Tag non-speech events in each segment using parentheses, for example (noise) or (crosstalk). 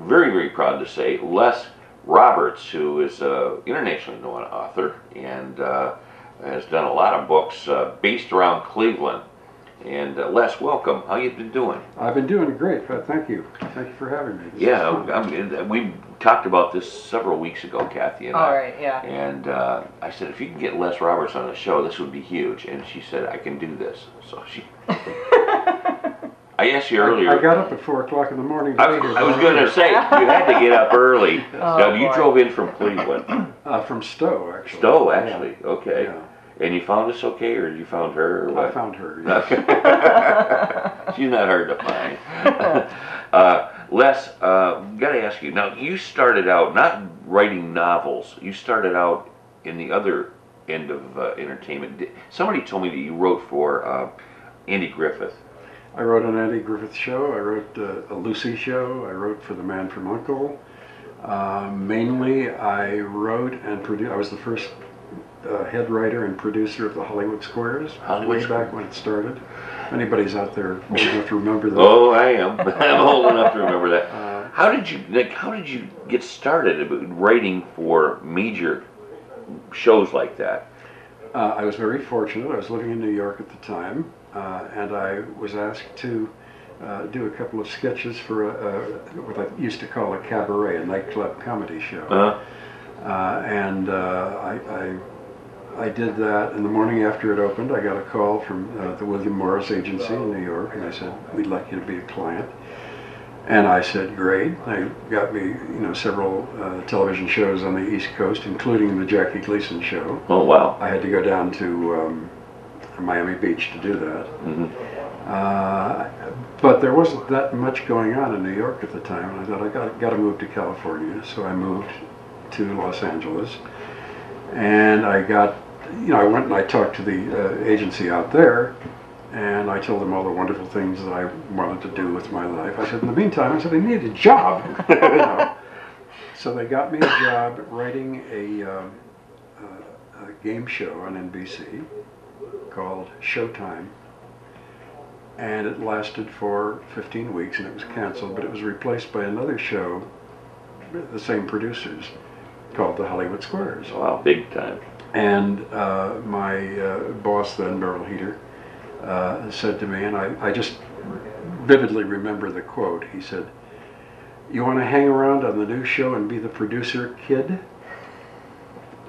very, very proud to say Les Roberts, who is an internationally known author and uh, has done a lot of books uh, based around Cleveland. And uh, Les, welcome. How you been doing? I've been doing great, but thank you. Thank you for having me. This Yeah. I'm, we talked about this several weeks ago, Kathy and I. All right, yeah. And uh, I said, if you can get Les Roberts on the show, this would be huge. And she said, I can do this. So she. (laughs) I asked you earlier. I, got up at four o'clock in the morning. to I was, be here. I was going to say, you had to get up early. (laughs) Oh, now, you drove in from Cleveland. (clears throat) Uh, from Stow, actually. Stow, Yeah. actually. Okay. Yeah. And you found us okay, or you found her? Or I found her. (laughs) yes. (laughs) She's not hard to find. uh, Les, uh, gotta ask you. Now, you started out not writing novels. You started out in the other end of uh, entertainment. Somebody told me that you wrote for uh, Andy Griffith. I wrote an Andy Griffith show. I wrote uh, a Lucy show. I wrote for The Man from Uncle. Uh, mainly, I wrote and produced. I was the first uh, head writer and producer of the Hollywood Squares. Hollywood way Squares. back when it started. Anybody's out there old enough to remember that. Oh, I am. (laughs) I'm old enough to remember that. Uh, How did you like? How did you get started writing for major shows like that? Uh, I was very fortunate. I was living in New York at the time, uh, and I was asked to uh, do a couple of sketches for a, a, what I used to call a cabaret, a nightclub comedy show. Uh, Uh, and uh, I, I, I did that. And the morning after it opened, I got a call from uh, the William Morris Agency in New York, and they said, "We'd like you to be a client." And I said, "Great." They got me, you know, several uh, television shows on the East Coast, including the Jackie Gleason show. oh wow. I had to go down to um, Miami Beach to do that. Mhm. Uh, but there wasn't that much going on in New York at the time, and I thought I got, got to move to California. So I moved to Los Angeles, and I got, you know, I went and I talked to the uh, agency out there, and I told them all the wonderful things that I wanted to do with my life. I said, in the meantime, I said I need a job. (laughs) you know. So they got me a job writing a, um, a game show on NBC called Showtime. And it lasted for 15 weeks and it was canceled, but it was replaced by another show, the same producers, called The Hollywood Squares. Wow, big time. And uh, my uh, boss then, Merrill Heatter, uh, said to me, and I, I just vividly remember the quote. He said, You want to hang around on the new show and be the producer, kid?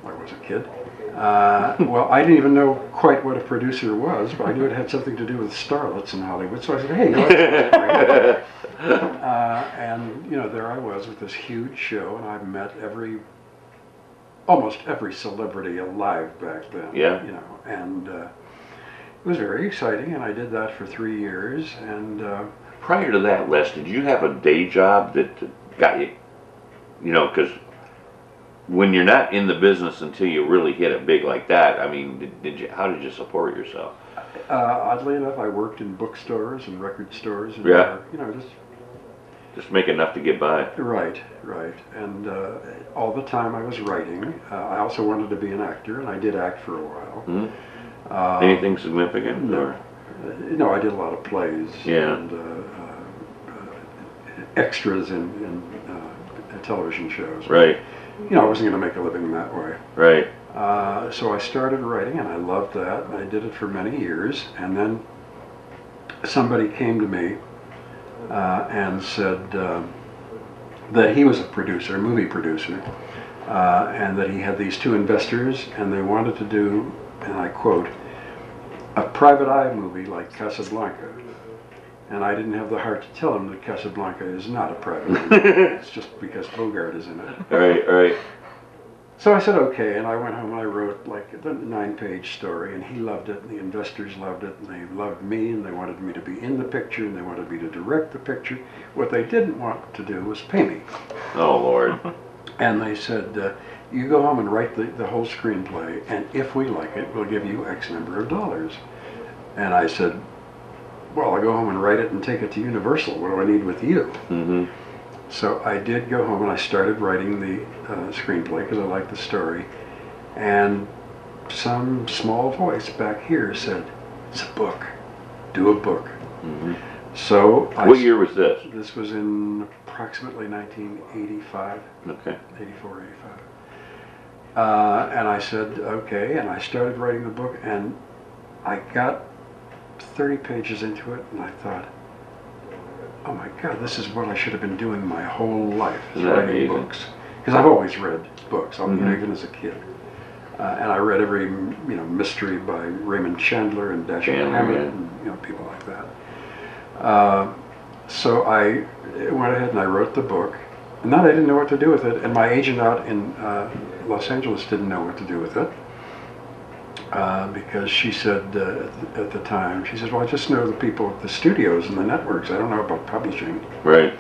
I was a kid. Uh, well, I didn't even know quite what a producer was, but I knew it had something to do with starlets in Hollywood. So I said, Hey, great. (laughs) uh, and you know, there I was with this huge show, and I met every, almost every celebrity alive back then. Yeah. You know, and uh, it was very exciting, and I did that for three years, and uh, Prior to that, Les, did you have a day job that got you? You know, because when you're not in the business until you really hit it big like that, I mean, did, did you? How did you support yourself? uh, oddly enough, I worked in bookstores and record stores. And, Yeah. uh, you know, just Just make enough to get by. right, right, and uh, all the time I was writing. Uh, I also wanted to be an actor, and I did act for a while. Mhm. Uh, Anything significant? no. Or? Uh, No, I did a lot of plays Yeah. and uh, uh, uh, extras in, in uh, television shows. Right, You know, I wasn't going to make a living that way. right. Uh, so I started writing, and I loved that. I did it for many years, and then somebody came to me uh, and said um that he was a producer, a movie producer, uh, and that he had these two investors, and they wanted to do, and I quote, a private eye movie like Casablanca. And I didn't have the heart to tell him that Casablanca is not a private (laughs) eye movie. it's just because Bogart is in it. Right, right. So I said okay, and I went home and I wrote like the nine-page story, and he loved it, and the investors loved it, and they loved me, and they wanted me to be in the picture, and they wanted me to direct the picture. What they didn't want to do was pay me, Oh Lord. (laughs) and they said, uh, "You go home and write the, the whole screenplay, and if we like it, we'll give you X number of dollars." And I said, "Well, I'll go home and write it and take it to Universal. What do I need with you?" hmm So I did go home and I started writing the uh, screenplay because I liked the story. And some small voice back here said, It's a book. Do a book. hmm So I, What year was this? This was in approximately 1985, Okay. 84, 85. Uh, and I said, okay, and I started writing the book, and I got 30 pages into it, and I thought, oh my God, this is what I should have been doing my whole life, is writing books. Because I've always read books, Mhm. even as a kid. Uh, and I read every, you know, mystery by Raymond Chandler and Dashiell Hammett, yeah. and you know, people like that. Uh, so I went ahead and I wrote the book. And then I didn't know what to do with it, and my agent out in uh, Los Angeles didn't know what to do with it. Uh, because she said uh, at, the, time, she said, Well, I just know the people at the studios and the networks. I don't know about publishing. Right.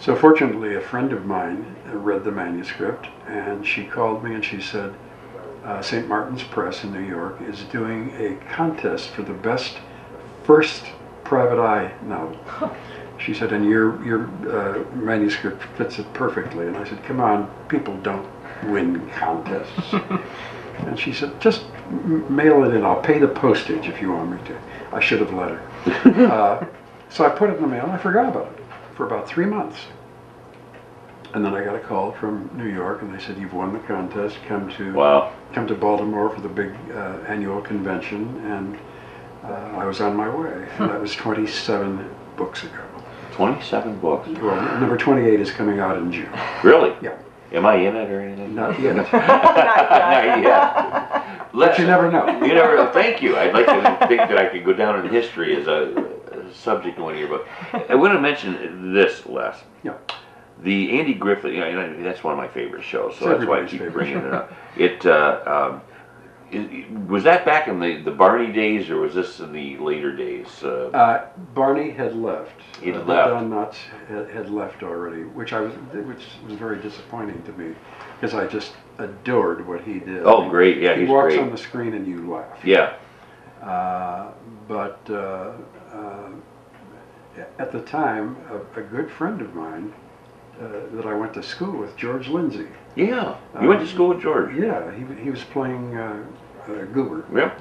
So, fortunately, a friend of mine uh, read the manuscript, and she called me and she said, uh, St. Martin's Press in New York is doing a contest for the best first private eye novel. (laughs) She said, and your your uh, manuscript fits it perfectly. And I said, come on, people don't win contests. (laughs) and she said, just m- mail it in. I'll pay the postage if you want me to. I should have let her. (laughs) uh, so I put it in the mail and I forgot about it for about three months. And then I got a call from New York, and they said, "You've won the contest. Come to Wow. come to Baltimore for the big uh, annual convention." And uh, I was on my way. And that was 27 books ago. 27 books. Well, number 28 is coming out in June. Really? Yeah. Am I in it or anything? (laughs) Not yet, Not yet. but you never know. You never know. Thank you. I'd like to think that I could go down in history as a, a subject in one of your books. I want to mention this, Les. Yeah. The Andy Griffith, you know, that's one of my favorite shows, so It's that's why I everybody's keep favorite bringing it up. It, uh, um, it, was that back in the, the Barney days, or was this in the later days? Uh, Uh, Barney had left. He'd Uh, left. Don Knotts had, had left already, which I was, which was very disappointing to me, because I just adored what he did. oh, great! Yeah, he he's walks great. on the screen and you laugh. yeah, Uh, but uh, uh, at the time, a, a good friend of mine uh, that I went to school with, George Lindsay. yeah. You went to school with George. Yeah, he, he was playing uh, Goober. Yep.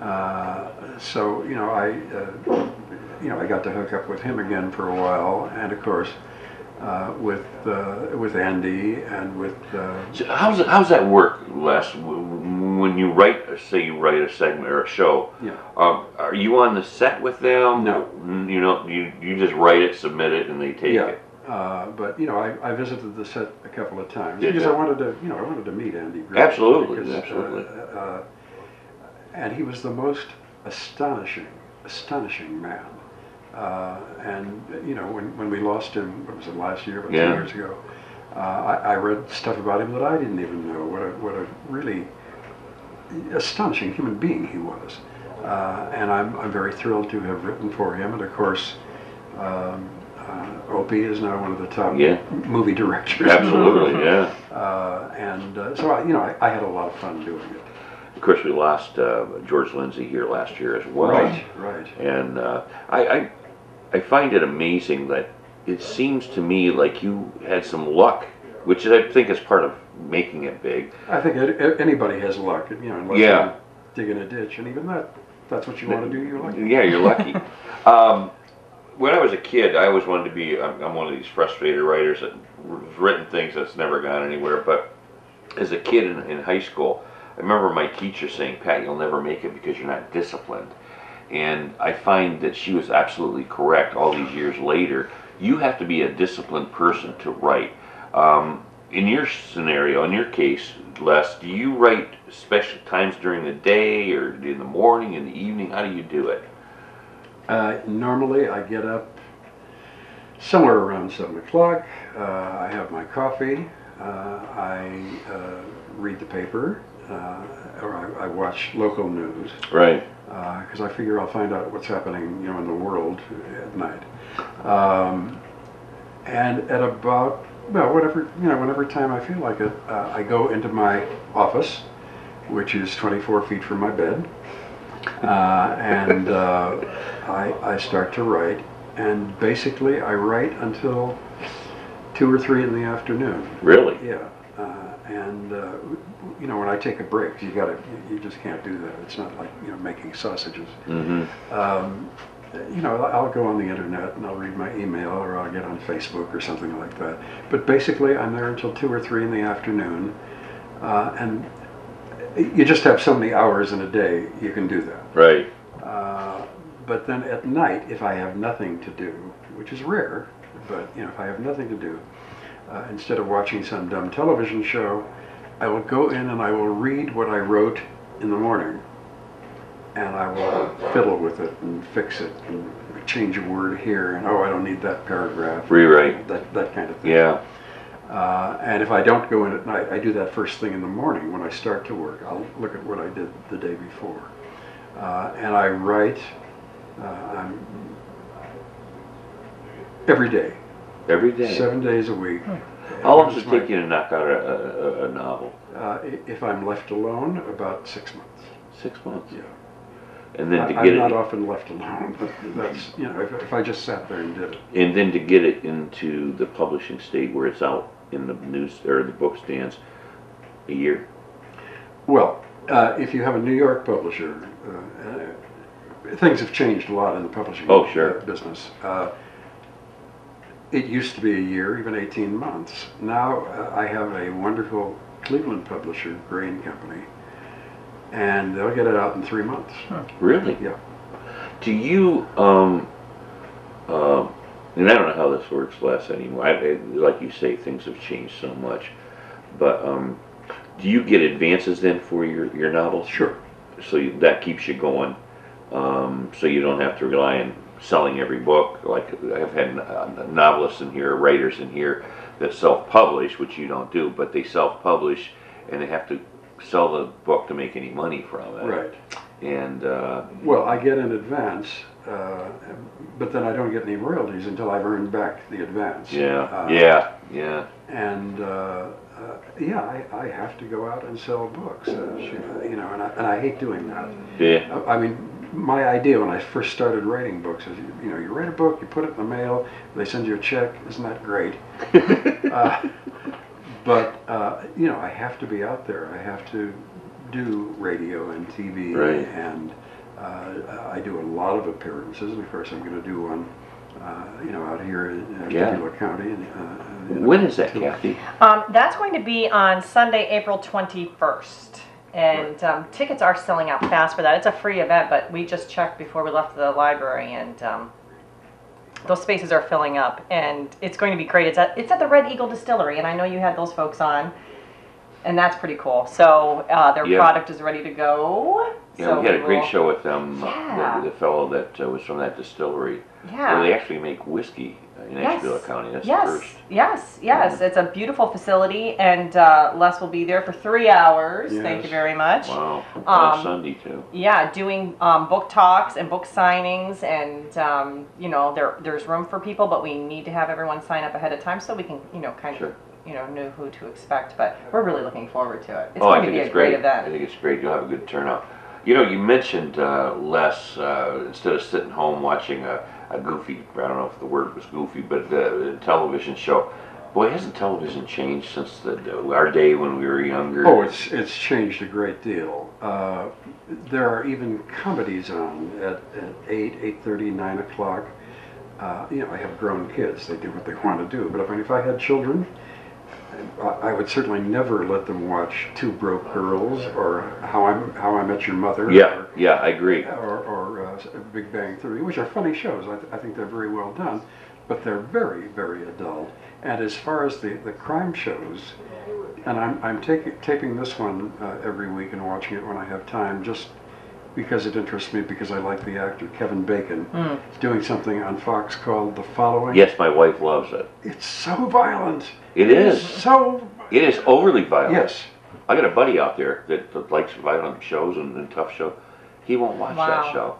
Uh, so you know, I uh, you know I got to hook up with him again for a while, and of course uh, with uh, with Andy and with uh, So how's how's that work, Les? When you write, say you write a segment or a show, yeah. um, are you on the set with them? No. You know, you you just write it, submit it, and they take Yeah, it. Uh, but you know, I, I visited the set a couple of times Did because you? I wanted to, you know, I wanted to meet Andy. Griffith Absolutely, because, absolutely. Uh, uh, and he was the most astonishing, astonishing man. Uh, and you know, when, when we lost him, what was it last year, about Yeah. two years ago? Uh, I, I read stuff about him that I didn't even know. What a what a really astonishing human being he was. Uh, and I'm, I'm very thrilled to have written for him. And of course, um, uh, Opie is now one of the top Yeah. movie directors. Absolutely, yeah. (laughs) Uh, and uh, so, I, you know, I, I had a lot of fun doing it. Of course, we lost uh, George Lindsay here last year as well. Right, right. And uh, I, I I find it amazing that it seems to me like you had some luck, which I think is part of making it big. I think anybody has luck, you know, unless Yeah. you dig in a ditch. And even that, that's what you want to do, you're lucky. Yeah, you're lucky. (laughs) um, when I was a kid, I always wanted to be. I'm, I'm one of these frustrated writers that written things that's never gone anywhere. But as a kid in, in high school, I remember my teacher saying, "Pat, you'll never make it because you're not disciplined." And I find that she was absolutely correct. All these years later, you have to be a disciplined person to write. Um, in your scenario, in your case, Les, do you write special times during the day or in the morning, in the evening? How do you do it? Uh, normally, I get up somewhere around 7 o'clock. Uh, I have my coffee. Uh, I uh, read the paper, uh, or I, I watch local news Right. because I figure I'll find out what's happening, you know, in the world at night. Um, and at about well, whatever you know, whenever time I feel like it, uh, I go into my office, which is 24 feet from my bed, uh, and uh, I, I start to write. And basically, I write until two or three in the afternoon. Really? Yeah, uh, and uh, you know when I take a break, you got to you, you just can't do that. It's not like you know making sausages. Mm-hmm. Um, you know, I'll go on the internet and I'll read my email or I'll get on Facebook or something like that. But basically, I'm there until two or three in the afternoon, uh, and you just have so many hours in a day you can do that. Right. Uh, but then at night, if I have nothing to do, which is rare, but you know, if I have nothing to do, uh, instead of watching some dumb television show, I will go in and I will read what I wrote in the morning, and I will fiddle with it and fix it and change a word here, and oh, I don't need that paragraph. Rewrite. That that kind of thing. Yeah. Uh, and if I don't go in at night, I do that first thing in the morning when I start to work. I'll look at what I did the day before. Uh, and I write uh, I'm, every day, Every day. seven days a week. How long does This it is my- take you to knock out a, a, a novel? Uh, if I'm left alone, about six months. Six months. Yeah. And then to I, get am not it, often left alone, (laughs) but that's, you know, if, if I just sat there and did it. and then to get it into the publishing state where it's out in the news or the book stands, a year. Well, uh, if you have a New York publisher, uh, uh, things have changed a lot in the publishing Oh, sure. uh, business. Uh, it used to be a year, even 18 months. Now uh, I have a wonderful Cleveland publisher, Gray & Company, and they'll get it out in three months. Really? Yeah. Do you, um, um, and I don't know how this works less anymore. I, I- like you say, things have changed so much. But um, do you get advances then for your, your novels? Sure. So you, that keeps you going. Um, so you don't have to rely on selling every book. Like I've had uh, novelists in here, writers in here that self-publish, which you don't do, but they self-publish and they have to sell the book to make any money from it. Right. And uh, Well, I get an advance, uh, but then I don't get any royalties until I've earned back the advance. yeah, Uh, yeah, yeah. And uh, uh, yeah, I, I have to go out and sell books, uh, you know, and I, and I hate doing that. Yeah, I I mean, my idea when I first started writing books is, you, you know, you write a book, you put it in the mail, they send you a check. Isn't that great? (laughs) uh, but uh, you know, I have to be out there. I have to do radio and TV, Right. and uh, I do a lot of appearances. Of course, I'm going to do one, uh, you know, out here in uh, Yeah. Dubuque County. And, uh, in when is that, two- Kathy? Um, that's going to be on Sunday, April 21st. And um, tickets are selling out fast for that. It's a free event, but we just checked before we left the library, and um, those spaces are filling up. And it's going to be great. It's at, it's at the Red Eagle Distillery, and I know you had those folks on, and that's pretty cool. So uh, their Yeah. product is ready to go. Yeah, so we had a great will- show with them. uh, Yeah. The, the fellow that uh, was from that distillery, Yeah. where they actually make whiskey in Yes. Ashtabula County. That's yes, the first. yes, yes. It's a beautiful facility, and uh, Les will be there for three hours. Thank Yes. you very much. Wow. On Um, Sunday too. Yeah, doing um, book talks and book signings, and um, you know there there's room for people, but we need to have everyone sign up ahead of time so we can you know kind Sure. of you know know who to expect. But we're really looking forward to it. It's oh, I going to think be it's a great, great. I think it's great. You'll have a good turnout. You know, you mentioned uh, Les. Uh, instead of sitting home watching a, a goofy, I don't know if the word was goofy, but uh, a television show. Boy, hasn't television changed since the, our day when we were younger? Oh, it's it's changed a great deal. Uh, there are even comedies on at, at eight, eight thirty, nine o'clock. Uh, you know, I have grown kids; they do what they want to do. But if, if I had children, I, I would certainly never let them watch Two Broke Girls or How I How I Met Your Mother. Yeah, yeah, I agree. Or, or uh, Big Bang Theory, which are funny shows. I, th- I think they're very well done, but they're very, very adult. And as far as the, the crime shows, and I'm, I'm taking, taping this one uh, every week and watching it when I have time, just because it interests me, because I like the actor Kevin Bacon. He's doing something on Fox called The Following. Yes, my wife loves it. It's so violent. It is. So, It is overly violent. yes. I got a buddy out there that, that likes violent shows and, and tough show. He won't watch that show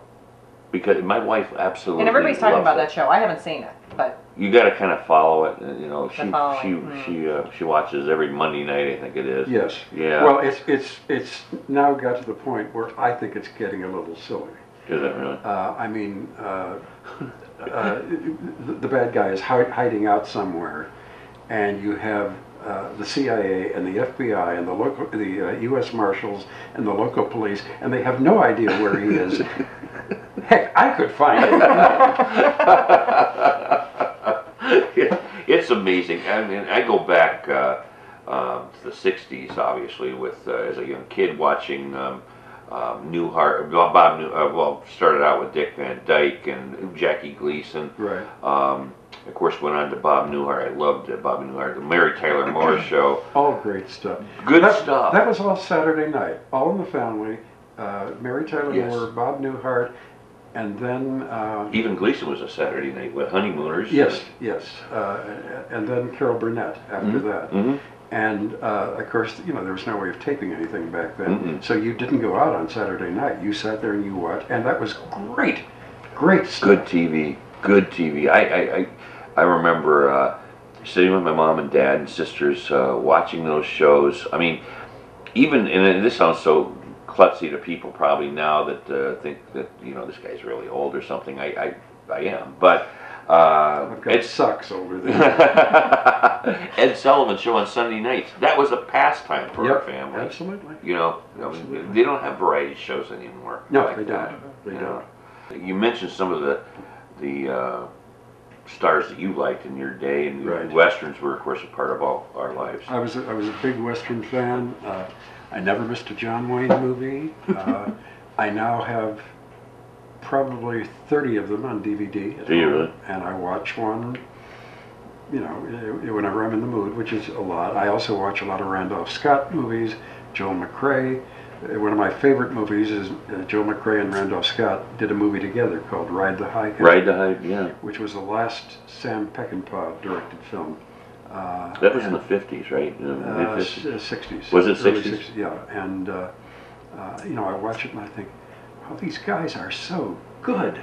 because my wife absolutely. And everybody's talking loves about it. that show. I haven't seen it, but You got to kind of follow it. and, You know, she she following, hmm. she uh, she watches every Monday night. I think it is. Yes. Yeah. Well, it's, it's, it's now got to the point where I think it's getting a little silly. Is it really? Uh, I mean, uh, (laughs) uh, the, the bad guy is hi- hiding out somewhere, and you have uh, the CIA and the FBI and the local, the uh, U.S. Marshals and the local police, and they have no idea where he is. (laughs) Heck, I could find him. (laughs) it's amazing. I mean, I go back uh, um, to the '60s, obviously, with uh, as a young kid watching um, um, Newhart. Bob New, uh, well, started out with Dick Van Dyke and Jackie Gleason. right. Um, of course, went on to Bob Newhart. I loved uh, Bob Newhart, the Mary Tyler Moore (clears throat) Show. All great stuff. Good that, stuff. That was all Saturday night. All in the family. Uh, Mary Tyler Yes. Moore, Bob Newhart, and then. Uh, Even Gleason was a Saturday night with Honeymooners. yes, yes. Uh, and then Carol Burnett after that. hmm And uh, of course, you know, there was no way of taping anything back then. Mm-mm. So you didn't go out on Saturday night. You sat there and you watched, and that was great, great stuff. Good TV. Good TV. I I, I, I remember uh, sitting with my mom and dad and sisters uh, watching those shows. I mean, even and this sounds so klutzy to people probably now that uh, think that you know this guy's really old or something. I I, I am, but. Uh, it's sucks over there. (laughs) Ed Sullivan show on Sunday nights. That was a pastime for our family. absolutely. You know, I mean, they don't have variety shows anymore. No, like they don't. They you don't. know. You mentioned some of the the uh, stars that you liked in your day, and Right. westerns were, of course, a part of all our lives. I was a, I was a big Western fan. Uh, I never missed a John Wayne movie. Uh, (laughs) I now have probably 30 of them on DVD. at Do you home, really? And I watch one, you know, eh, whenever I'm in the mood, which is a lot. I also watch a lot of Randolph Scott movies, Joel McCrea. Eh, One of my favorite movies is uh, Joel McCrea and Randolph Scott did a movie together called Ride the High Ride the High, yeah. which was the last Sam Peckinpah directed film. Uh, That was in the fifties, right? In the uh, mid-fifties. uh, 60s. Was it Early 60s? Yeah, and uh, uh, you know, I watch it and I think, oh, these guys are so good.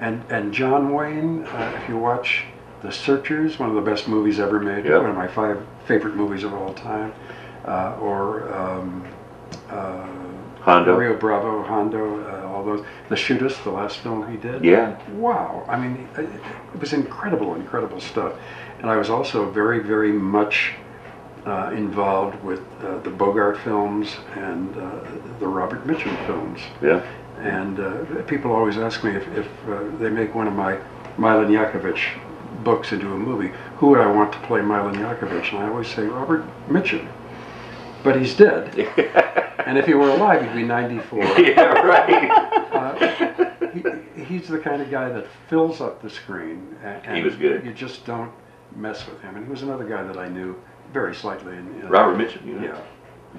And and John Wayne, uh, if you watch The Searchers, one of the best movies ever made, Yeah. one of my five favorite movies of all time, uh, or um, uh, Hondo. Rio Bravo, Hondo, uh, all those. The Shootist, the last film he did. Yeah. Wow. I mean, it, it was incredible, incredible stuff. And I was also very, very much uh, involved with uh, the Bogart films and uh, the Robert Mitchum films. Yeah. And uh, people always ask me if, if uh, they make one of my Milan Jacovich books into a movie, who would I want to play Milan Jacovich? And I always say Robert Mitchum. But he's dead. (laughs) and if he were alive, he'd be 94. (laughs) yeah, right. Uh, he, he's the kind of guy that fills up the screen. And, He was good. You just don't mess with him. And he was another guy that I knew very slightly. In, in- Robert Mitchum, you know.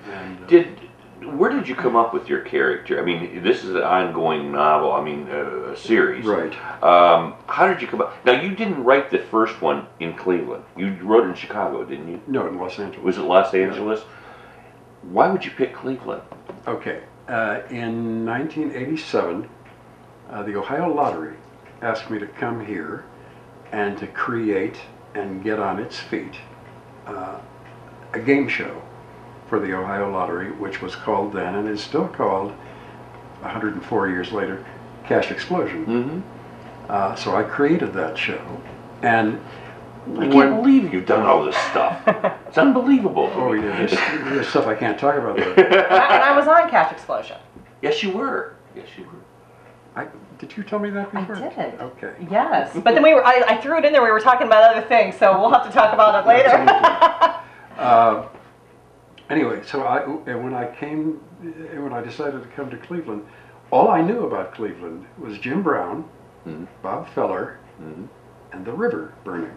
Yeah. And, uh, Did where did you come up with your character? I mean, this is an ongoing novel. I mean, uh, a series. right. Um, how did you come up? Now, you didn't write the first one in Cleveland. You wrote it in Chicago, didn't you? No, in Los Angeles. Was it Los Angeles? Why would you pick Cleveland? Okay. Uh, in 1987, uh, the Ohio Lottery asked me to come here and to create and get on its feet uh, a game show for the Ohio Lottery, which was called then and is still called, 104 years later, Cash Explosion. Mm-hmm. Uh, so I created that show. And I can't believe you've done all this stuff. It's unbelievable. Oh, yeah, there's, (laughs) there's stuff I can't talk about. There. and I was on Cash Explosion. yes, you were. Yes, you were. I, did you tell me that I before? did. Okay. Yes, but then we were. I, I threw it in there. We were talking about other things, so we'll have to talk about it later. (laughs) Uh, anyway, so I, and when I came, and when I decided to come to Cleveland, all I knew about Cleveland was Jim Brown, Mhm. Bob Feller, Mhm. and the river burning.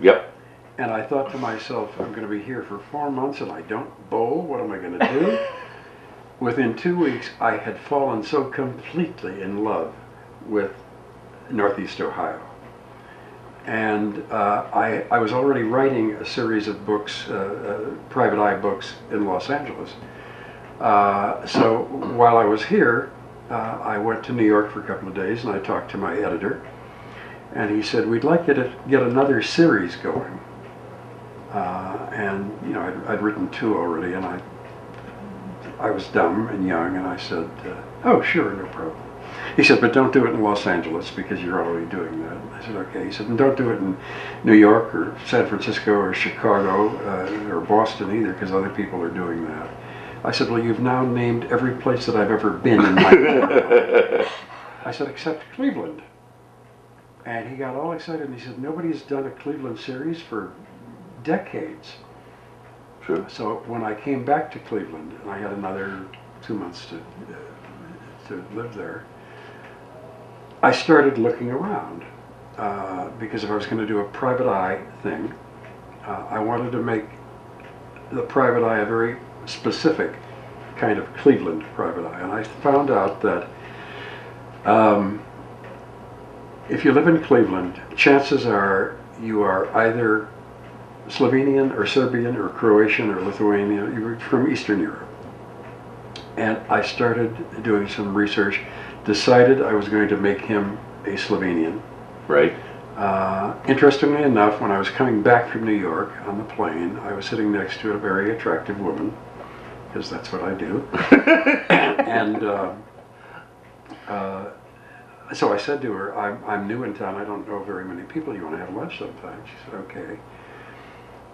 Yep. And I thought to myself, I'm going to be here for four months and I don't bowl. What am I going to do? (laughs) Within two weeks, I had fallen so completely in love with Northeast Ohio. And uh, I, I was already writing a series of books, uh, uh, private eye books in Los Angeles. Uh, so while I was here, uh, I went to New York for a couple of days and I talked to my editor. And he said, We'd like you to get another series going. Uh, and, you know, I'd, I'd written two already, and I, I was dumb and young, and I said, uh, Oh, sure, no problem. He said, But don't do it in Los Angeles because you're already doing that. And I said, Okay. He said, And don't do it in New York or San Francisco or Chicago uh, or Boston either because other people are doing that. I said, Well, you've now named every place that I've ever been in my (laughs) life. I said, except Cleveland. And he got all excited and he said, nobody's done a Cleveland series for decades. True. So when I came back to Cleveland, and I had another two months to, uh, to live there, I started looking around uh, because if I was going to do a private eye thing, uh, I wanted to make the private eye a very specific kind of Cleveland private eye. And I found out that um, if you live in Cleveland, chances are you are either Slovenian or Serbian or Croatian or Lithuanian, you were from Eastern Europe. And I started doing some research, decided I was going to make him a Slovenian. Right. Uh, interestingly enough, when I was coming back from New York on the plane, I was sitting next to a very attractive woman, because that's what I do. (laughs) and uh, uh, so I said to her, I'm, I'm new in town, I don't know very many people, you want to have lunch sometime? She said, okay.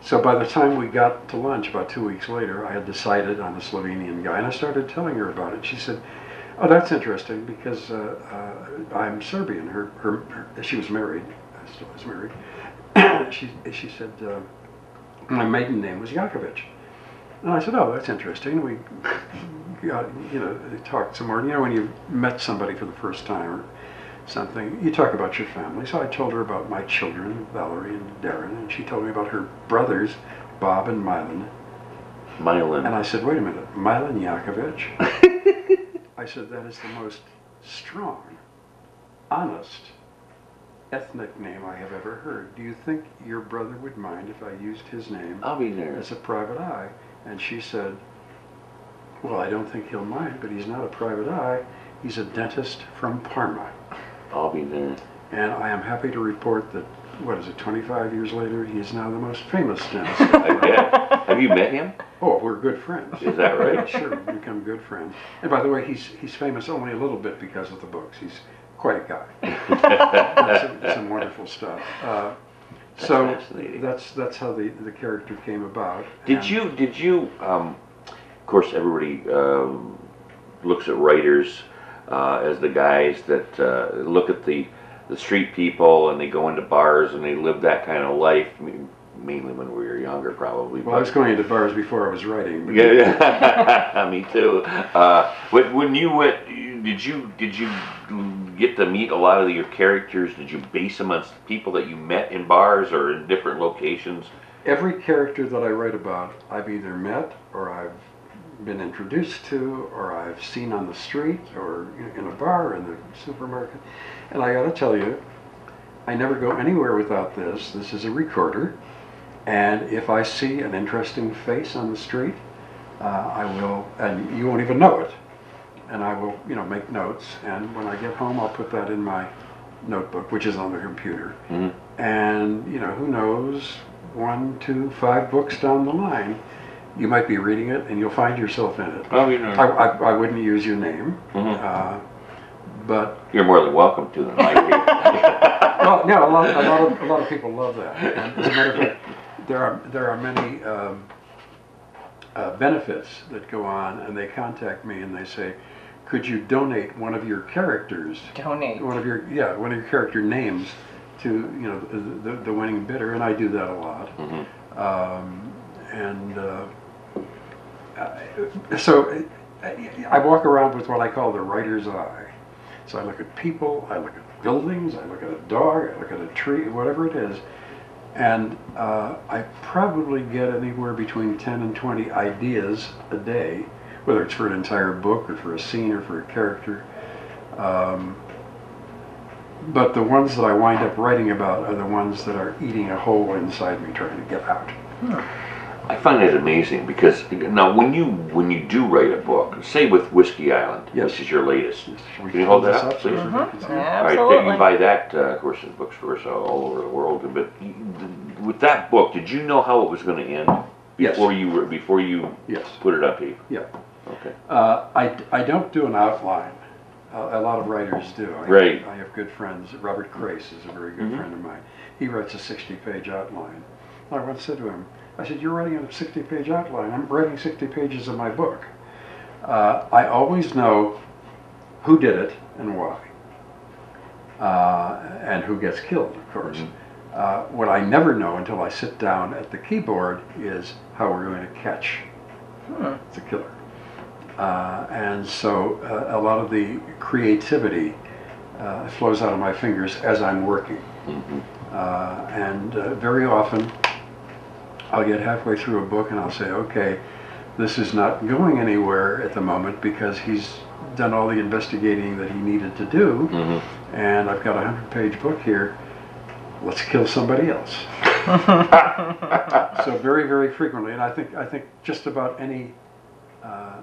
So by the time we got to lunch, about two weeks later, I had decided on a Slovenian guy, and I started telling her about it. She said, "Oh, that's interesting because uh, uh, I'm Serbian." Her, her, her, she was married. Still was married. (coughs) she, she said, uh, "My maiden name was Jacovich." And I said, "Oh, that's interesting." We (laughs) got, you know, talked some more. You know, when you met somebody for the first time or something, you talk about your family. So I told her about my children, Valerie and Darren, and she told me about her brothers, Bob and Milan. And I said, wait a minute, Milan Jacovich? (laughs) I said, that is the most strong, honest, ethnic name I have ever heard. Do you think your brother would mind if I used his name I'll be there. as a private eye? And she said, well, I don't think he'll mind, but he's not a private eye. He's a dentist from Parma. I'll be there. And I am happy to report that, what is it, 25 years later, he is now the most famous dentist. (laughs) I bet. Have you met him? oh, we're good friends. Is that right? (laughs) sure, we've become good friends. And by the way, he's, he's famous only a little bit because of the books. He's quite a guy. (laughs) Some, some wonderful stuff. Uh, That's so that's that's how the, the character came about. Did And- you, did you, um, of course, everybody, um, looks at writers, as the guys that, uh, look at the, the street people and they go into bars and they live that kind of life, I mean, mainly when we were younger probably. Well, I was going into bars before I was writing. Yeah, yeah. (laughs) me too. Uh, but when you went, did you did you get to meet a lot of your characters? Did you base them on people that you met in bars or in different locations? Every character that I write about, I've either met or I've been introduced to or I've seen on the street or in a bar or in the supermarket. And I gotta tell you, I never go anywhere without this. This is a recorder. And if I see an interesting face on the street, uh, I will, and you won't even know it. And I will, you know, make notes. And when I get home, I'll put that in my notebook, which is on the computer. Mhm. And, you know, who knows, one, two, five books down the line, you might be reading it and you'll find yourself in it. Oh, you know. I, I, I wouldn't use your name, Mhm. uh, but You're more than welcome to them. (laughs) Well, no, a lot, a lot of a lot of people love that. And as a matter of fact, there are there are many um, uh, benefits that go on, and they contact me and they say, "Could you donate one of your characters, Donate. one of your yeah, one of your character names to you know the, the, the winning bidder?" And I do that a lot. Mhm. Um, and uh, I- so I, walk around with what I call the writer's eye. So I look at people, I look at buildings, I look at a dog, I look at a tree, whatever it is, and uh, I probably get anywhere between 10 and 20 ideas a day, whether it's for an entire book or for a scene or for a character. Um, but the ones that I wind up writing about are the ones that are eating a hole inside me trying to get out. I find it amazing because now when you when you do write a book, say with Whiskey Island, Yes. which is your latest. Shall we Can you hold hold that this up, please? so Mhm. everybody can see? All right, Absolutely. you buy that, uh, of course, in bookstores all over the world. But you- with that book, did you know how it was going to end Yes. before you were before you Yes. put it on paper? Yeah. Okay. Uh, I, I don't do an outline. Uh, a lot of writers do. I, Right. I have good friends. Robert Crais is a very good Mhm. friend of mine. He writes a 60-page outline. I once said to him, I said, you're writing a 60-page outline. I'm writing 60 pages of my book. Uh, I always know who did it and why. uh, and who gets killed, of course. Uh, what I never know until I sit down at the keyboard is how we're going to catch the killer. Uh, and so uh, a lot of the creativity uh, flows out of my fingers as I'm working. Uh, and uh, very often I'll get halfway through a book and I'll say, okay, this is not going anywhere at the moment because he's done all the investigating that he needed to do, and I've got a hundred page book here. Let's kill somebody else. (laughs) so very, very frequently, and I think I think just about any uh,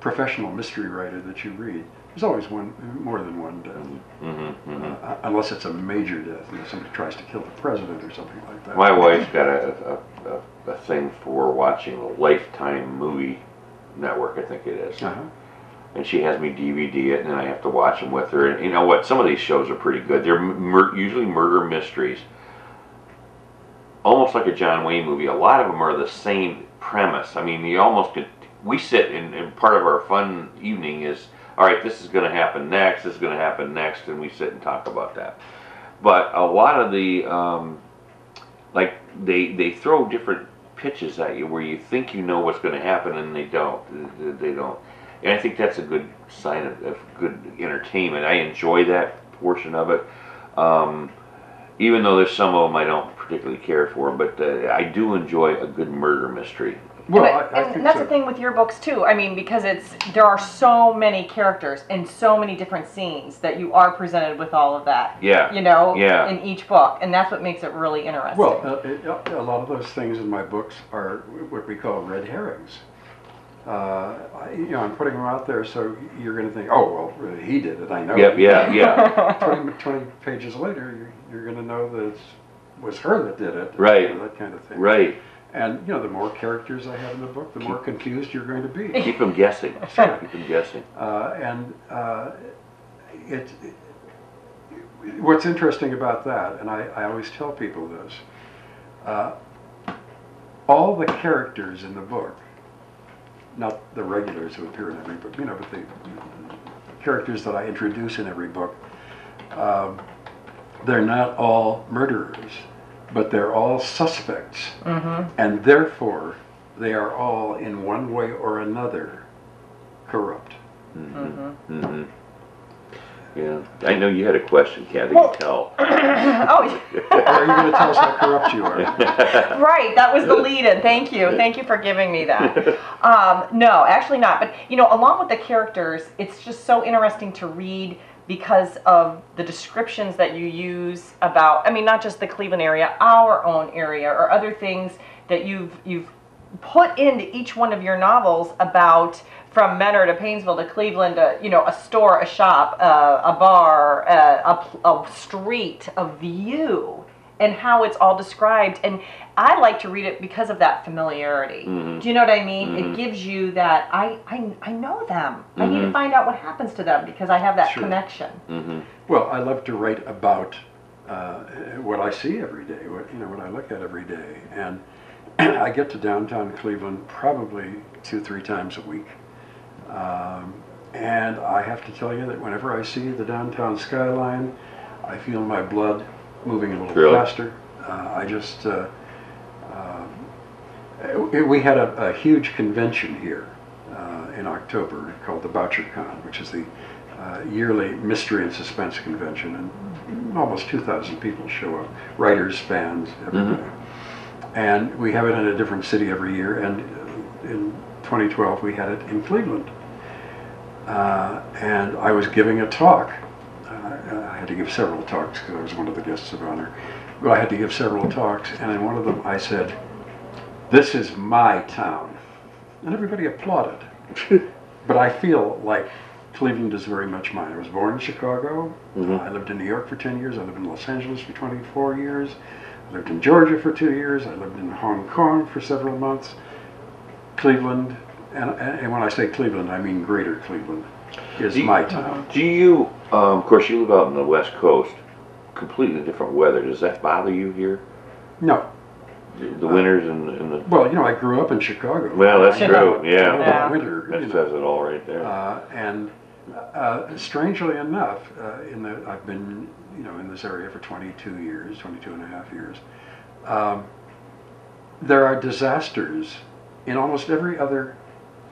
professional mystery writer that you read, there's always one, more than one death, Mm-hmm, uh, unless it's a major death. You know, somebody tries to kill the president or something like that. My wife's got a, a, a, a thing for watching the Lifetime movie network, I think it is. Uh-huh. And she has me DVD it, and then I have to watch them with her. And you know what? Some of these shows are pretty good. They're mur- usually murder mysteries, almost like a John Wayne movie. A lot of them are the same premise. I mean, you almost could. We sit and, and part of our fun evening is all right. This is going to happen next. This is going to happen next, and we sit and talk about that. But a lot of the um, like they they throw different pitches at you where you think you know what's going to happen and they don't. They don't. And I think that's a good sign of, of good entertainment. I enjoy that portion of it. Um, even though there's some of them I don't particularly care for, but uh, I do enjoy a good murder mystery. Well, and, I, I and think that's so. the thing with your books too. I mean, because it's there are so many characters and so many different scenes that you are presented with all of that. Yeah. You know, Yeah. in each book, and that's what makes it really interesting. Well, uh, it- a lot of those things in my books are what we call red herrings. Uh, I, you know, I'm putting them out there so you're going to think, oh, well, he did it, I know. Yep, yeah, yeah. (laughs) 20, 20 pages later, you're, you're going to know that it was her that did it. Right. you know, that kind of thing. right. And, you know, the more characters I have in the book, the more confused you're going to be. Keep them guessing. (laughs) Sure. Keep them guessing. Uh, and uh, it, it- what's interesting about that, and I, I always tell people this, uh, all the characters in the book, not the regulars who appear in every book, you know, but the characters that I introduce in every book, um, they're not all murderers, but they're all suspects. And therefore, they are all in one way or another corrupt. hmm Yeah. I know you had a question, Kathy. Well- you tell. (coughs) oh, are you going to tell us how corrupt you are? (laughs) right. That was the lead-in. Thank you. Thank you for giving me that. (laughs) Um, no, actually not. But you know, along with the characters, it's just so interesting to read because of the descriptions that you use about. I mean, not just the Cleveland area, our own area, or other things that you've you've put into each one of your novels about from Mentor to Painesville to Cleveland to you know a store, a shop, uh, a bar, uh, a, a street, a view, and how it's all described. And I like to read it because of that familiarity. Mhm. Do you know what I mean? Mhm. It gives you that I I, I know them. I need to Mhm. find out what happens to them because I have that Sure. connection. hmm Well, I love to write about uh, what I see every day, what you know, what I look at every day, and (clears throat) I get to downtown Cleveland probably two, three times a week, um, and I have to tell you that whenever I see the downtown skyline, I feel my blood moving a little Really? faster. Uh, I just uh, uh, we had a, a huge convention here uh, in October called the BoucherCon, which is the uh, yearly mystery and suspense convention, and almost 2,000 people show up, writers, fans, everybody. And we have it in a different city every year, and in 2012 we had it in Cleveland. Uh, and I was giving a talk. To give several talks because I was one of the guests of honor. Well, I had to give several talks, and in one of them I said, This is my town. And everybody applauded. (laughs) but I feel like Cleveland is very much mine. I was born in Chicago. Mhm. I lived in New York for 10 years. I lived in Los Angeles for 24 years. I lived in Georgia for two years. I lived in Hong Kong for several months. Cleveland, and, and when I say Cleveland, I mean greater Cleveland, is you- my town. Do you, um, of course, you live out on the West Coast, completely different weather. Does that bother you here? No. The the winters and, and the. Well, you know, I grew up in Chicago. Well, that's true. I Yeah. Yeah. winter. you That know. says it all right there. Uh, and Uh, strangely enough, uh, in the, I've been, you know, in this area for 22 years, 22 and a half years. Um, there are disasters in almost every other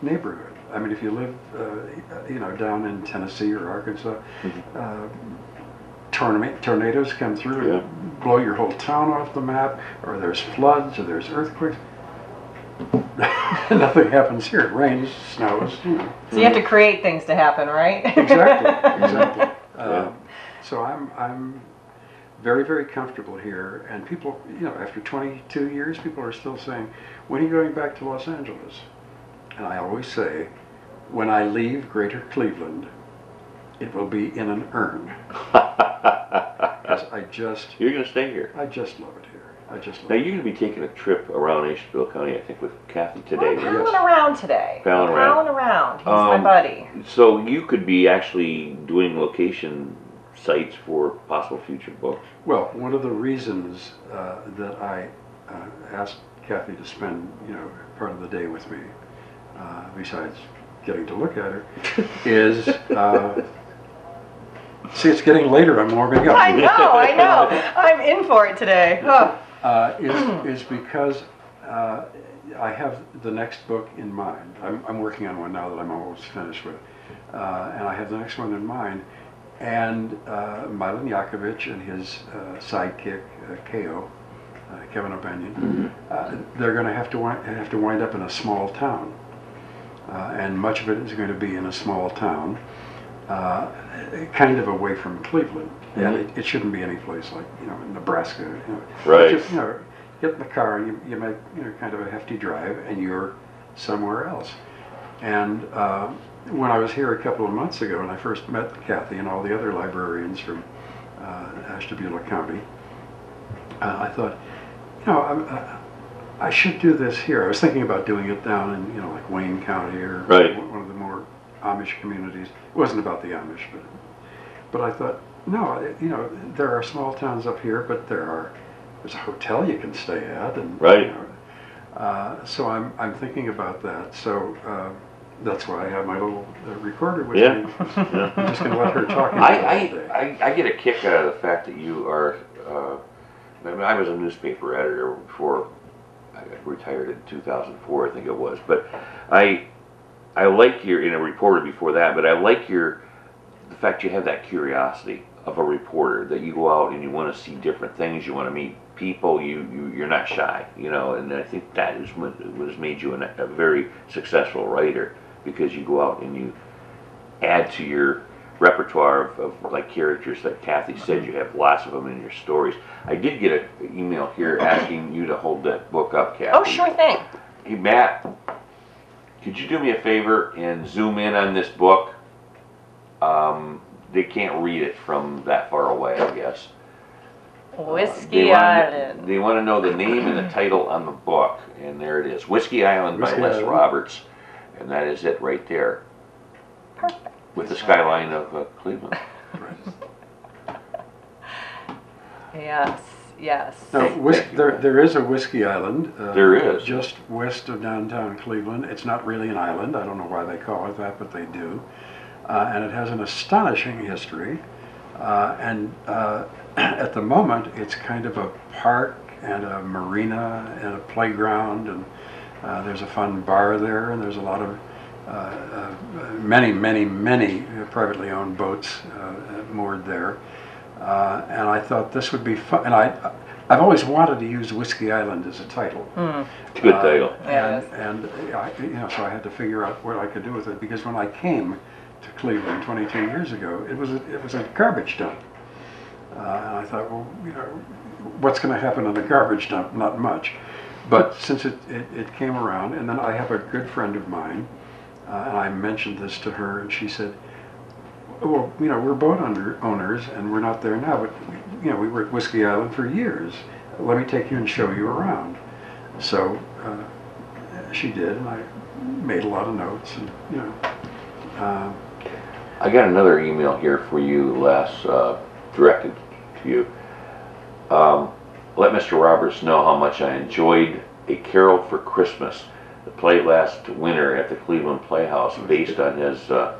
neighborhood. I mean, if you live, uh, you know, down in Tennessee or Arkansas, uh, tornado, tornadoes come through Yeah. and blow your whole town off the map, or there's floods, or there's earthquakes. (laughs) Nothing happens here. It rains, snows, you know. So you have to create things to happen, right? (laughs) Exactly, exactly. (laughs) Yeah. Um, So I'm, I'm very, very comfortable here, and people, you know, after 22 years, people are still saying, when are you going back to Los Angeles? And I always say, when I leave Greater Cleveland, it will be in an urn. (laughs) 'Cause I just, You're gonna stay here. I just love it here. I just love Now it. you're gonna be taking a trip around Ashtabula County, I think, with Kathy today. We're today. Yes. around today. Palling around. palling around. He's my Um, buddy. So you could be actually doing location sites for possible future books. Well, one of the reasons uh, that I uh, asked Kathy to spend, you know, part of the day with me, uh, besides getting to look at her, is, uh, see, it's getting later, I'm warming up. I know, I know. (laughs) I'm in for it today. Huh. uh, is, is because uh, I have the next book in mind. I'm, I'm working on one now that I'm almost finished with. Uh, and I have the next one in mind. And uh, Milan Jacovich and his uh, sidekick, uh, Ko, uh, Kevin O'Banion, uh, they're going to have to wi- have to wind up in a small town. Uh, and much of it is going to be in a small town, uh, kind of away from Cleveland. And it, it shouldn't be any place like, you know, in Nebraska. You know. Right. Just, you know, get in the car you, you make, you know, kind of a hefty drive and you're somewhere else. And uh, when I was here a couple of months ago and I first met Kathy and all the other librarians from uh, Ashtabula County, uh, I thought, you know, I, I, should do this here. I was thinking about doing it down in, you know, like Wayne County or Right. one of the more Amish communities. It wasn't about the Amish, but but I thought, no, you know, there are small towns up here, but there are there's a hotel you can stay at, and Right. You know, uh, so I'm I'm thinking about that. So uh, that's why I have my little uh, recorder with Yeah. me. (laughs) Yeah. I'm just going to let her talk. I, about it all day. I, I, I get a kick out of the fact that you are, uh, I, mean, I was a newspaper editor before I retired in 2004, I think it was. But I, I like your, in a reporter before that, but I like your, the fact you have that curiosity of a reporter, that you go out and you want to see different things, you want to meet people, you, you, you're not shy, you know, and I think that is what, has made you an, a very successful writer, because you go out and you add to your repertoire of, of like characters that Kathy said you have lots of them in your stories. I did get an email here asking you to hold that book up, Kathy. Oh, sure thing. Hey Matt, could you do me a favor and zoom in on this book? Um, they can't read it from that far away, I guess. Whiskey wanna- Island. They want to know the name and the (clears throat) title on the book, and there it is, Whiskey Island by Whiskey Les Island. Roberts, and that is it right there, Perfect. With the skyline of uh, Cleveland. (laughs) Yes, yes. Now, Thank- whis- thank you. there, there is a whiskey island. Uh, There is. Just west of downtown Cleveland. It's not really an island. I don't know why they call it that, but they do. Uh, and it has an astonishing history. Uh, and uh, (clears throat) at the moment, it's kind of a park and a marina and a playground. And uh, there's a fun bar there, and there's a lot of many, many, many privately owned boats uh, moored there. Uh, and I thought this would be fun. And I, I've always wanted to use Whiskey Island as a title. It's a good Uh, title. Yeah, And, and I, you know, so I had to figure out what I could do with it because when I came to Cleveland 22 years ago, it was a, it was a garbage dump. Uh, and I thought, well, you know, what's going to happen in a garbage dump? Not much. But since it, it, it came around, and then I have a good friend of mine, uh, and I mentioned this to her, and she said, well, you know, we're boat under, owners, and we're not there now, but, you know, we were at Whiskey Island for years. Let me take you and show you around. So uh, she did, and I made a lot of notes, and, you know, uh, I got another email here for you, Les, uh, directed to you. Um, let Mr. Roberts know how much I enjoyed A Carol for Christmas, play last winter at the Cleveland Playhouse, based on his uh,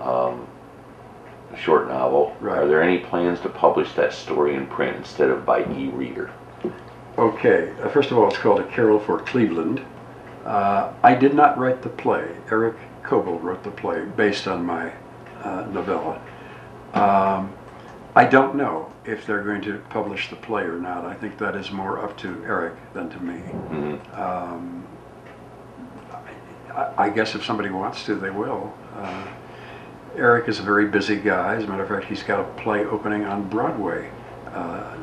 um, short novel. Right. Are there any plans to publish that story in print instead of by e-reader? Okay, uh, first of all, it's called A Carol for Cleveland. Uh, I did not write the play. Eric Coble wrote the play based on my uh, novella. Um, I don't know if they're going to publish the play or not. I think that is more up to Eric than to me. Mhm. Um, I, guess if somebody wants to, they will. Uh, Eric is a very busy guy. As a matter of fact, he's got a play opening on Broadway uh,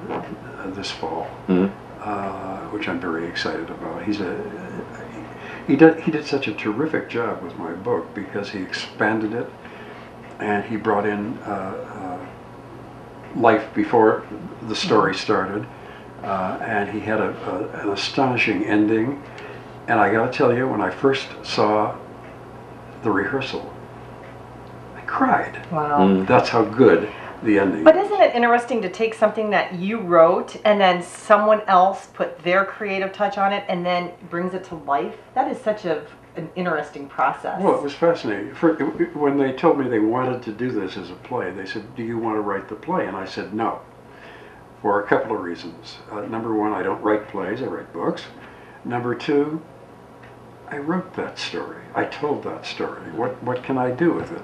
this fall Mhm. uh, which I'm very excited about. He's a he did he did such a terrific job with my book because he expanded it and he brought in uh, uh, life before the story started, uh, and he had a, a, an astonishing ending. And I got to tell you, when I first saw the rehearsal, I cried. Wow. Mm. That's how good the ending. But isn't it interesting to take something that you wrote and then someone else put their creative touch on it and then brings it to life? That is such a, an interesting process. Well, it was fascinating. For, when they told me they wanted to do this as a play, they said, "Do you want to write the play?" And I said, "No," for a couple of reasons. Uh, number one, I don't write plays; I write books. Number two, I wrote that story. I told that story. What what can I do with it?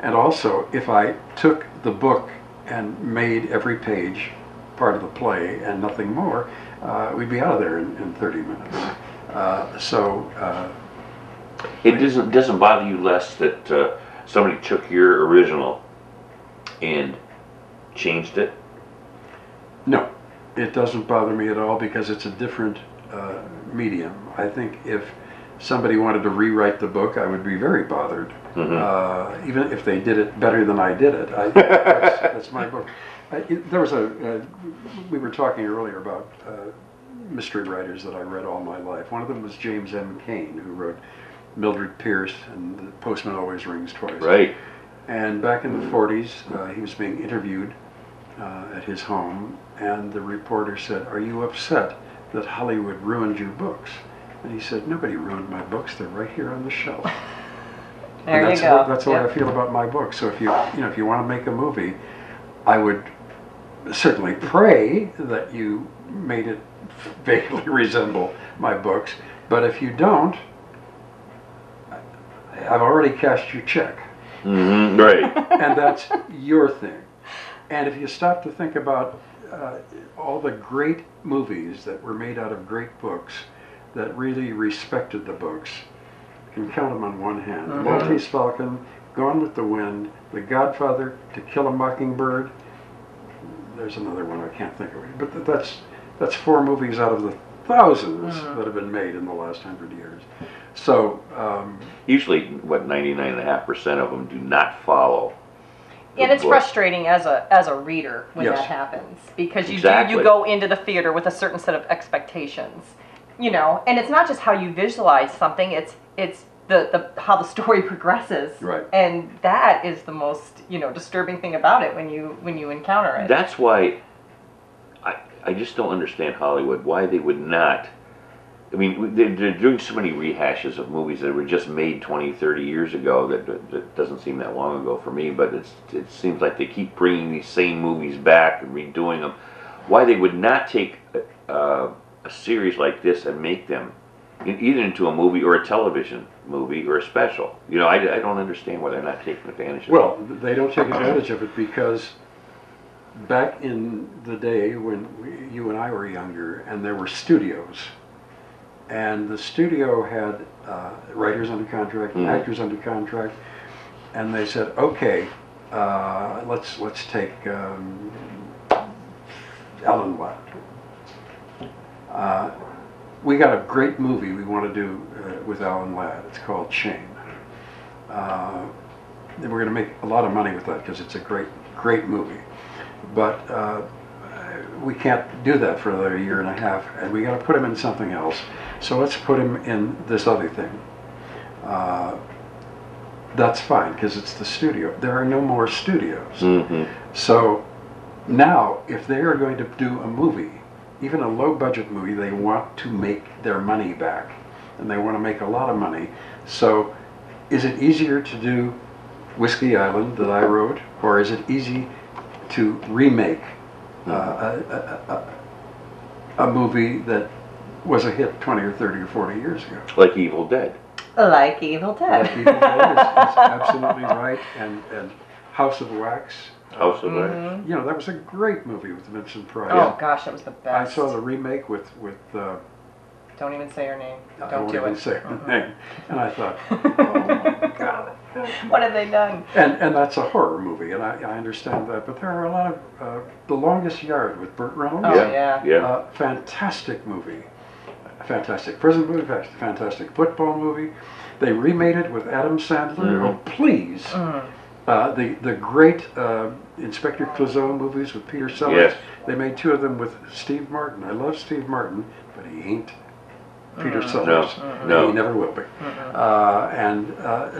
And also, if I took the book and made every page part of the play and nothing more, uh, we'd be out of there in, in 30 minutes. Uh, so. Uh, It doesn't doesn't bother you Les that uh, somebody took your original and changed it? No, it doesn't bother me at all because it's a different uh, medium. I think if somebody wanted to rewrite the book, I would be very bothered. Mhm. Uh, even if they did it better than I did it. I, that's, that's my book. I, it, there was a, uh, we were talking earlier about uh, mystery writers that I read all my life. One of them was James M. Cain, who wrote Mildred Pierce and The Postman Always Rings Twice. Right. And back in the 40s, uh, he was being interviewed uh, at his home, and the reporter said, Are you upset that Hollywood ruined your books? And he said, Nobody ruined my books, they're right here on the shelf. (laughs) there and you that's go. What, that's the way I feel about my books. So if you, you know, if you want to make a movie, I would certainly pray that you made it vaguely (laughs) resemble my books. But if you don't, I- I've already cashed your check hmm Right. (laughs) and that's your thing. And if you stop to think about uh, all the great movies that were made out of great books that really respected the books, you can count them on one hand. The Mhm. Maltese Falcon, Gone with the Wind, The Godfather, To Kill a Mockingbird. There's another one I can't think of, but that's that's four movies out of the 1000s Mhm. that have been made in the last hundred years. So. Um, Usually, what, 99.5% of them do not follow. And it's book. frustrating as a as a reader when Yes. that happens because you Exactly. do you go into the theater with a certain set of expectations, you know, and it's not just how you visualize something; it's it's the, the how the (laughs) story progresses, Right. And that is the most you know disturbing thing about it when you when you encounter it. That's why I, I just don't understand Hollywood, why they would not. I mean, they're, they're doing so many rehashes of movies that were just made 20, 30 years ago that, that, that doesn't seem that long ago for me, but it's, it seems like they keep bringing these same movies back and redoing them. Why they would not take uh, a series like this and make them in, either into a movie or a television movie or a special. You know, I, I don't understand why they're not taking advantage of it. Well, they don't take advantage of it because back in the day when we, you and I were younger and there were studios, and the studio had uh, writers under contract, Mhm. actors under contract, and they said, okay, uh, let's let's take um, Alan Ladd. Uh, we got a great movie we want to do uh, with Alan Ladd. It's called Shame. Uh, and we're going to make a lot of money with that because it's a great, great movie. But uh, we can't do that for another year and a half, and we got to put him in something else. So let's put him in this other thing. Uh, that's fine because it's the studio. There are no more studios. hmm So now, if they are going to do a movie, even a low budget movie, they want to make their money back. And they want to make a lot of money. So is it easier to do Whiskey Island that I wrote or is it easy to remake uh, a, a, a, a movie that was a hit 20 or 30 or 40 years ago? Like Evil Dead. Like Evil Dead. Like Evil Dead is, is (laughs) absolutely right, and, and House of Wax. House of Wax. You know, that was a great movie with Vincent Price. Oh gosh, that was the best. I best. saw the remake with with. Uh, Don't even say her name. I Don't won't do even it. say her Mhm. name, and I thought, (laughs) oh my god. what have they done? And and that's a horror movie, and I, I understand that. But there are a lot of uh, The Longest Yard with Burt Reynolds. Oh, Yeah, yeah. yeah. Uh, fantastic movie. Fantastic prison movie, fa- fantastic football movie. They remade it with Adam Sandler. Mhm. Oh, please. Uh, the, the great uh, Inspector Clouseau movies with Peter Sellers. Yes. They made two of them with Steve Martin. I love Steve Martin, but he ain't Peter Mm. Sellers. No, no. He never will be. Mm-mm. Uh, and uh,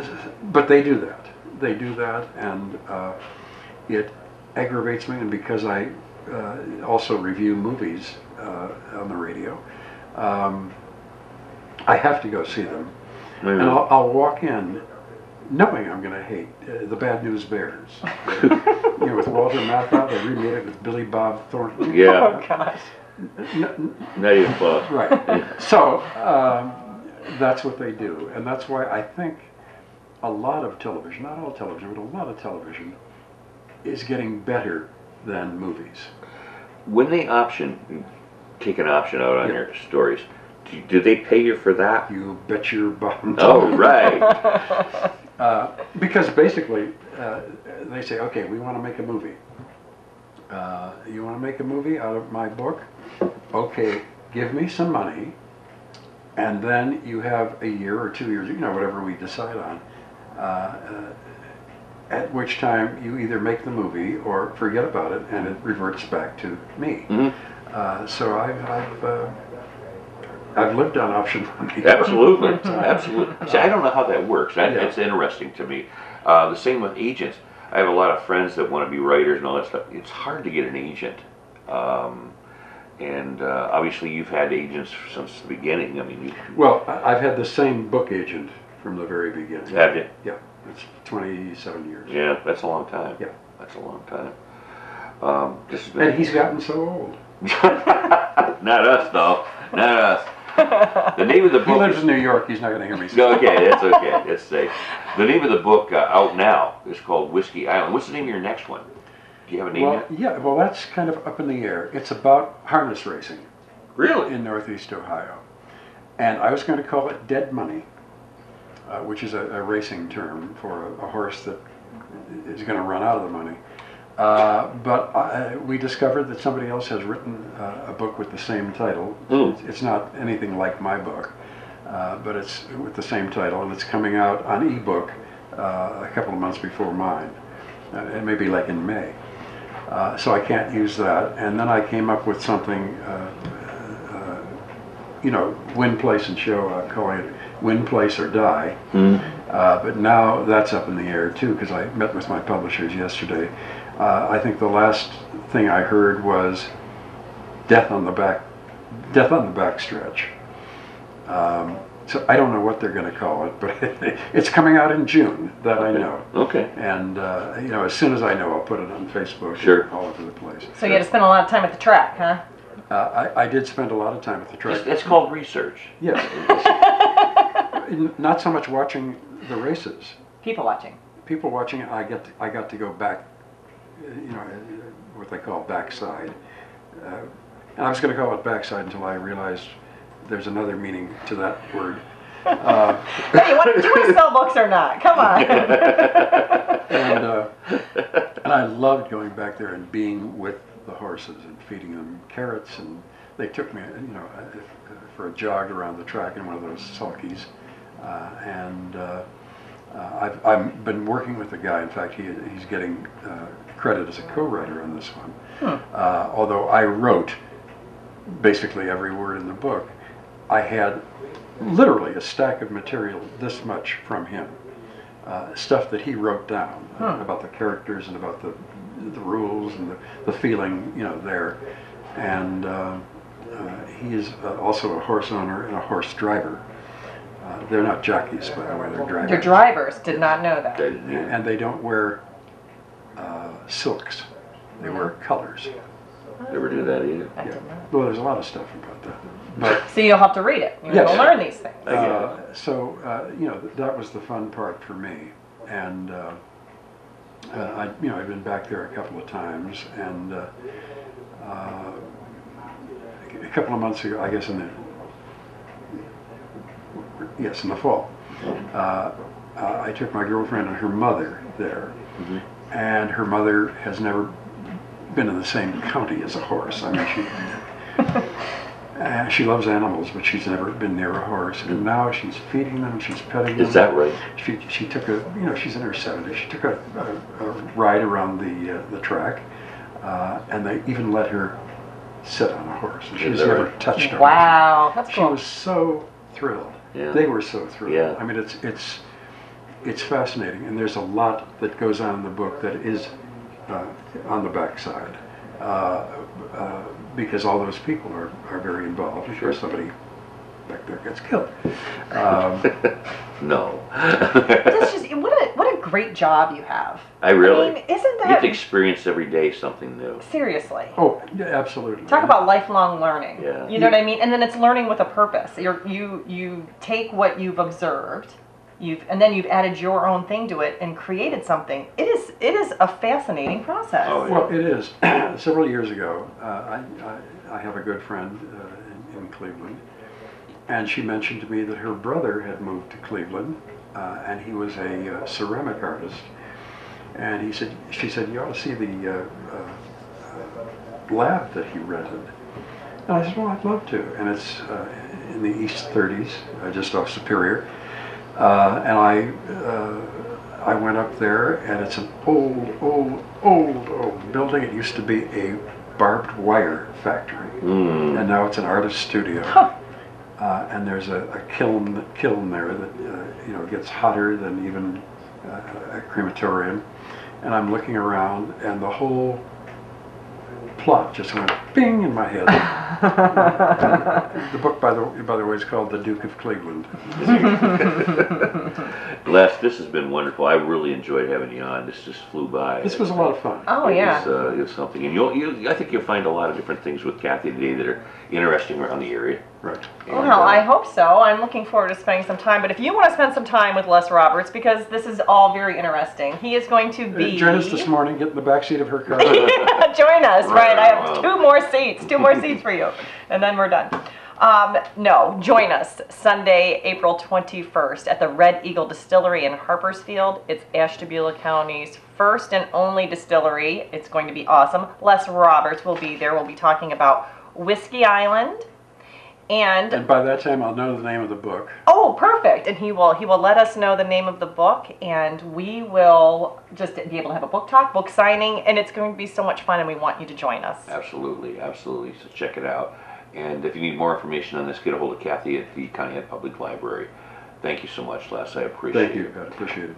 but they do that. They do that, and uh, it aggravates me. And because I uh, also review movies uh, on the radio, um, I have to go see them, Maybe. and I'll, I'll walk in knowing I'm going to hate uh, the Bad News Bears. (laughs) you know, with Walter Matthau, they remade it with Billy Bob Thornton. (laughs) Yeah, Oh gosh. N- n- not even close. Right. (laughs) So um, that's what they do, and that's why I think a lot of television, not all television, but a lot of television, is getting better than movies. When they option, take an option out on Yeah. your stories, do, do they pay you for that? You bet your bottom Oh, right. Uh, because basically, uh, they say, okay, we want to make a movie. Uh, you want to make a movie out of my book? Okay, give me some money, and then you have a year or two years, you know, whatever we decide on. Uh, uh, at which time you either make the movie or forget about it, and it reverts back to me. Mhm. Uh, so I've I've, uh, I've lived on option money. (laughs) Absolutely, (laughs) absolutely. See, I don't know how that works. That, Yeah. It's interesting to me. Uh, the same with agents. I have a lot of friends that want to be writers and all that stuff. It's hard to get an agent. Um, and uh, obviously, you've had agents since the beginning. I mean, you Well, I- I've had the same book agent from the very beginning. have you? Yeah, it's 27 years. Yeah, that's a long time. Yeah. That's a long time. Um, this has been- And he's gotten so old. (laughs) Not us, though. Not us. The name of the book. He lives is in New York. He's not going to hear me say. No, okay, that's okay. It's safe. The name of the book uh, out now is called Whiskey Island. What's the name of your next one? Do you have a name Well, yet? yeah. Well, that's kind of up in the air. It's about harness racing Really? in Northeast Ohio, and I was going to call it Dead Money, uh, which is a, a racing term for a, a horse that is going to run out of the money. Uh, but I, we discovered that somebody else has written uh, a book with the same title. Ooh. It's, it's not anything like my book, uh, but it's with the same title, and it's coming out on ebook uh, a couple of months before mine. Uh, it may be like in May. Uh, so I can't use that. And then I came up with something, uh, uh, you know, win, place, and show. I'm calling it win, place, or die. Uh, but now that's up in the air too because I met with my publishers yesterday. Uh, I think the last thing I heard was death on the back, death on the back stretch. Um, so I don't know what they're going to call it, but (laughs) it's coming out in June. That I know. Okay. And uh, you know, as soon as I know, I'll put it on Facebook. Sure. All over the place. So you had to spend a lot of time at the track, huh? Uh, I, I did spend a lot of time at the track. It's, it's called research. Yes. (laughs) Not so much watching the races. People watching. People watching I get to, I got to go back, you know, what they call backside. Uh, and I was going to call it backside until I realized there's another meaning to that word. Uh, Hey, what, do we sell books or not? Come on. (laughs) and uh, and I (laughs) loved going back there and being with the horses and feeding them carrots and they took me you know for a jog around the track in one of those sulkies uh, and uh, uh, I've, I've been working with the guy in fact he, he's getting uh, credit as a co-writer on this one. Uh, although I wrote basically every word in the book I had literally a stack of material this much from him uh, stuff that he wrote down uh, Hmm. about the characters and about the the rules and the, the feeling you know there. And uh, uh, he is uh, also a horse owner and a horse driver. Uh, they're not jockeys by the way they're drivers. Your drivers did not know that. and they don't wear uh, silks. They were colors. Never do that either. I Yeah. didn't know. Well, there's a lot of stuff about that. But So you'll have to read it. You'll Yes. learn these things. I get it. Uh, so uh, you know th- that was the fun part for me, and uh, uh, I you know I've been back there a couple of times, and uh, uh, a couple of months ago, I guess in the yes in the fall, uh, uh, I took my girlfriend and her mother there, Mhm. And her mother has never been in the same county as a horse. I mean she. (laughs) Uh, she loves animals, but she's never been near a horse. And now she's feeding them, she's petting them. Is that right? She, she took a, you know, she's in her 70s. She took a, a, a ride around the, uh, the track, uh, and they even let her sit on a horse. And she's never right? touched a horse. Wow, that's She cool. was so thrilled. Yeah. They were so thrilled. Yeah. I mean, it's, it's, it's fascinating, and there's a lot that goes on in the book that is uh, on the backside. Uh, uh, because all those people are, are very involved. Sure, somebody back there gets killed. Um, (laughs) No. That's just what a what a great job you have. I really. I mean, isn't that you have to experience every day something new. seriously? oh, yeah, absolutely. Talk about lifelong learning. Yeah. You know what I mean? And then it's learning with a purpose. You're, you you take what you've observed, you've and then you've added your own thing to it and created something. It is it is a fascinating process. Oh, yeah. Well, it is. (clears throat) Several years ago, uh, I, I, I have a good friend uh, in, in Cleveland, and she mentioned to me that her brother had moved to Cleveland, uh, and he was a uh, ceramic artist. And he said, she said, you ought to see the uh, uh, lab that he rented. And I said, well, I'd love to. And it's uh, in the East 30s, uh, just off Superior. Uh, and I, uh, I went up there, and it's an old, old, old, old building. It used to be a barbed wire factory, Mm. and now it's an artist studio. Huh. Uh, and there's a, a kiln, kiln there that uh, you know gets hotter than even uh, a crematorium. And I'm looking around, and the whole plot just went bing in my head. (laughs) the book, by the by the way, is called The Duke of Cleveland. (laughs) Les, this has been wonderful. I really enjoyed having you on. This just flew by. This was a lot of fun. Oh It yeah. was, uh, it was something, and you'll, you, I think you'll find a lot of different things with Kathy today that are interesting around the area. Right. And, Well, uh, I hope so. I'm looking forward to spending some time. But if you want to spend some time with Les Roberts, because this is all very interesting, he is going to Uh, be. Join us this morning. Get in the back seat of her (laughs) car. Join us, right? I have two more seats, two more seats for you, (laughs) and then we're done. Um, no, join us Sunday, April 21st at the Red Eagle Distillery in Harpersfield. It's Ashtabula County's first and only distillery. It's going to be awesome. Les Roberts will be there. We'll be talking about Whiskey Island. And and by that time, I'll know the name of the book. Oh, perfect. And he will he will let us know the name of the book and we will just be able to have a book talk, book signing, and it's going to be so much fun and we want you to join us. Absolutely, absolutely. So check it out. And if you need more information on this, get a hold of Kathy at the Conneaut Public Library. Thank you so much, Les. I appreciate it. Thank you. I appreciate it.